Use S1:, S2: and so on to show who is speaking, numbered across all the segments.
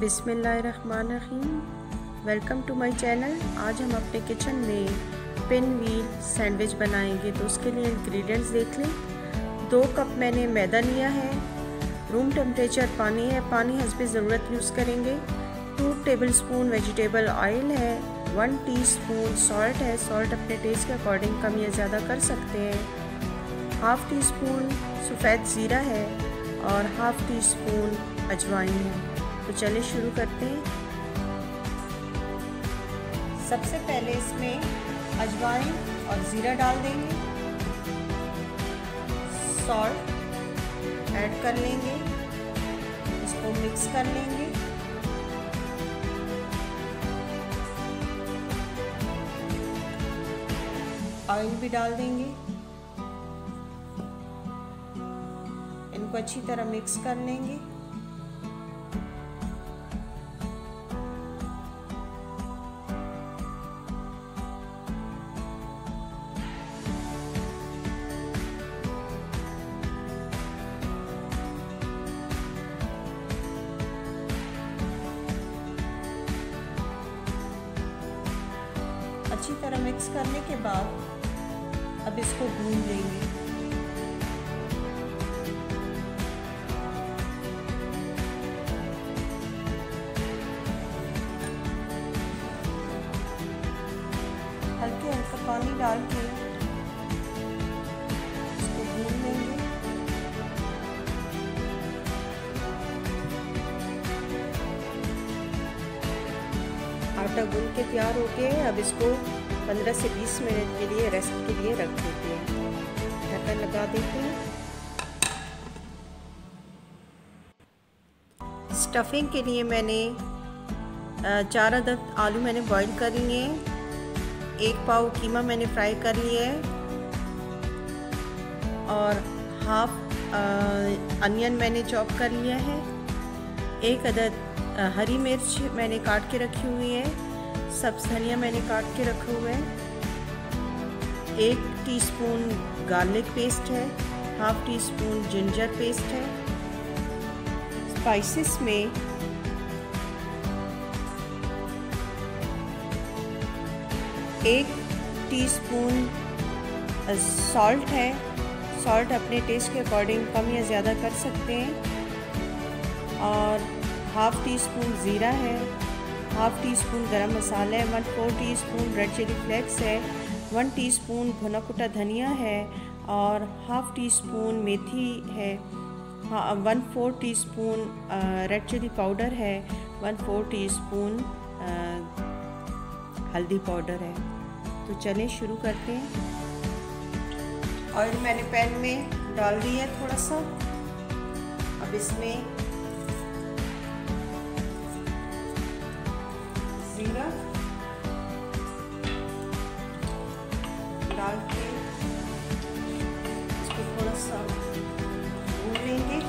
S1: बिसमीम welcome to my channel. आज हम अपने किचन में पिन व्हील सैंडविच बनाएँगे। तो उसके लिए इंग्रेडिएंट्स देख लें। दो कप मैंने मैदा लिया है। रूम टेम्परेचर पानी है। पानी हंसब ज़रूरत यूज़ करेंगे। Two tablespoon vegetable oil है। वन टीस्पून सॉल्ट है। सॉल्ट अपने टेस्ट के अकॉर्डिंग कम या ज़्यादा कर सकते हैं। हाफ़ टी स्पून सफ़ेद ज़ीरा है और हाफ़ टी स्पून अजवाइन है। तो चलिए शुरू करते हैं। सबसे पहले इसमें अजवाइन और ज़ीरा डाल देंगे। सॉल्ट ऐड कर लेंगे। इसको मिक्स कर लेंगे। ऑयल भी डाल देंगे। इनको अच्छी तरह मिक्स कर लेंगे। मिक्स करने के बाद अब इसको भून लेंगे। हल्के हल्का पानी डाल के इसको भून लेंगे। आटा गूंद के तैयार हो। अब इसको 15 से 20 मिनट के लिए रेस्ट के लिए रख देते हैं। ढक्कन लगा देते हैं। स्टफिंग के लिए मैंने चार अदद आलू मैंने बॉईल कर लिए हैं। एक पाव कीमा मैंने फ्राई कर लिया है। और हाफ़ अनियन मैंने चॉप कर लिया है। एक अदद हरी मिर्च मैंने काट के रखी हुई है। सब्ज धनिया मैंने काट के रखे हुए हैं। एक टीस्पून गार्लिक पेस्ट है, half teaspoon ginger paste है। स्पाइसेस में एक टीस्पून सॉल्ट है। सॉल्ट अपने टेस्ट के अकॉर्डिंग कम या ज़्यादा कर सकते हैं। और हाफ़ टी स्पून ज़ीरा है। हाफ़ टी स्पून गर्म मसाला है one four teaspoon red chili flakes है वन टी स्पून भुना कुटा धनिया है और हाफ़ टी स्पून मेथी है। One four teaspoon red chili powder है वन फोर टी स्पून हल्दी पाउडर है। तो चलें, शुरू करते हैं। ऑयल मैंने पैन में डाल दिया थोड़ा सा। अब इसमें जीरा डाल के इसको थोड़ा सा भून लेंगे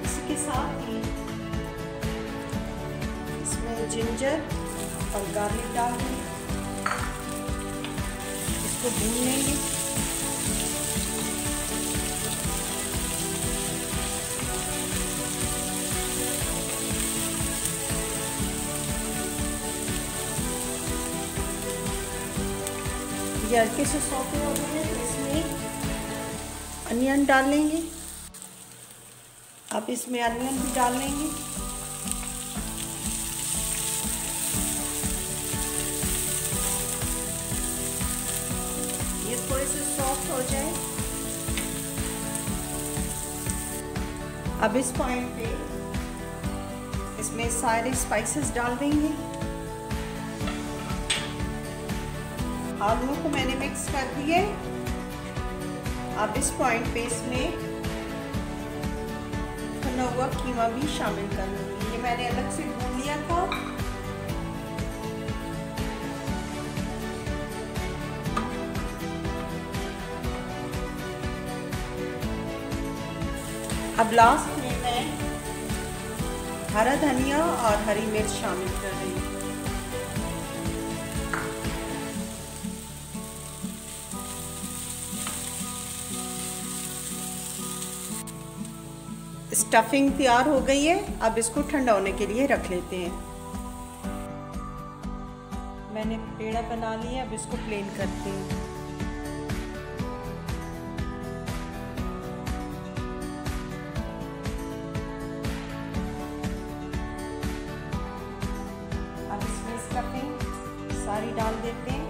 S1: इसके साथ ही इसमें जिंजर और गार्लिक डाल देंगे इसको भून लेंगे हल्के से सौते हो गए हैं, इसमें अनियन डाल लेंगे। अब इसमें अनियन भी डाल लेंगे। अब इस पॉइंट पे इसमें सारे स्पाइसेस डाल देंगे। आलू को मैंने मिक्स कर दिए। अब इस पॉइंट पे इसमें भुना हुआ कीमा भी शामिल कर लूँगी। ये मैंने अलग से भून लिया था। अब लास्ट में मैं हरा धनिया और हरी मिर्च शामिल कर रही हूँ। स्टफिंग तैयार हो गई है, अब इसको ठंडा होने के लिए रख लेते हैं। मैंने पेड़ा बना लिया, अब इसको प्लेन करते हैं। अब इसमें स्टफिंग सारी डाल देते हैं।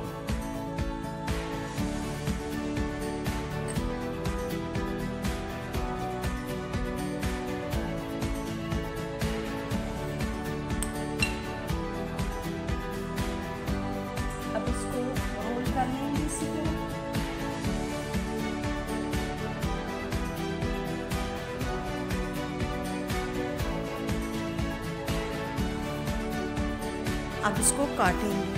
S1: अब इसको काटेंगे।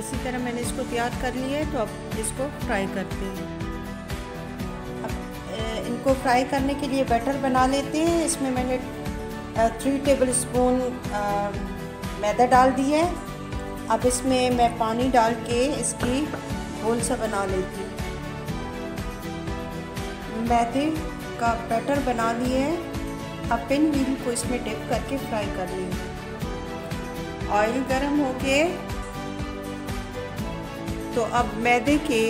S1: इसी तरह मैंने इसको तैयार कर लिया है तो अब इसको फ्राई करते हैं। अब इनको फ्राई करने के लिए बैटर बना लेते हैं। इसमें मैंने थ्री टेबल स्पून मैदा डाल दिया है। अब इसमें मैं पानी डाल के इसकी गोल सा बना लेती हूँ। मैदे का बैटर बना लिए है। अब पिन व्हील को इसमें डिप करके फ्राई कर लेंगे ऑयल गर्म होके तो अब मैदे के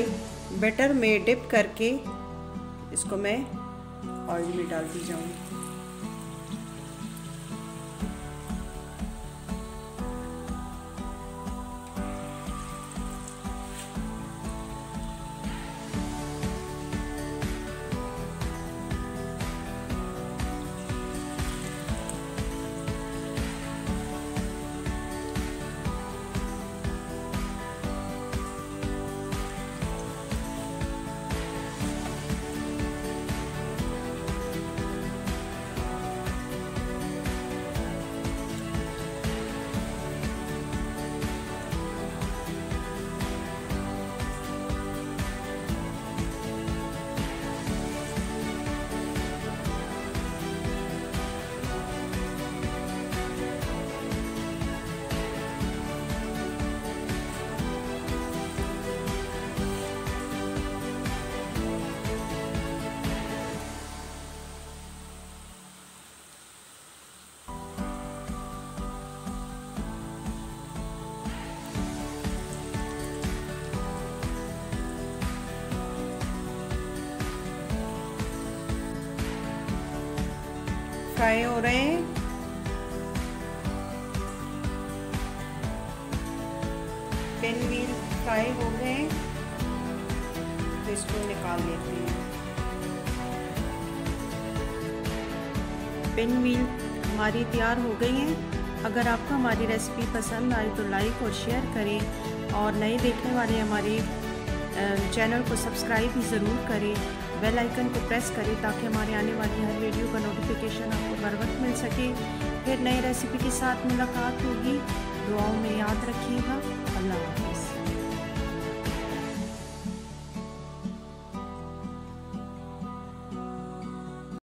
S1: बैटर में डिप करके इसको मैं ऑयल में डालती जाऊँगी। फ्राई हो रहे हैं पेन व्हील फ्राई हो गए तो इसको निकाल लेते हैं। पेन व्हील हमारी तैयार हो गई है। अगर आपको हमारी रेसिपी पसंद आई तो लाइक और शेयर करें और नए देखने वाले हमारे चैनल को सब्सक्राइब भी ज़रूर करें। बेल आइकन को प्रेस करें ताकि हमारे आने वाली हर वीडियो का नोटिफिकेशन आपको बर वक्त मिल सके। फिर नई रेसिपी के साथ मुलाकात होगी। दुआओं में याद रखिएगा। अल्लाह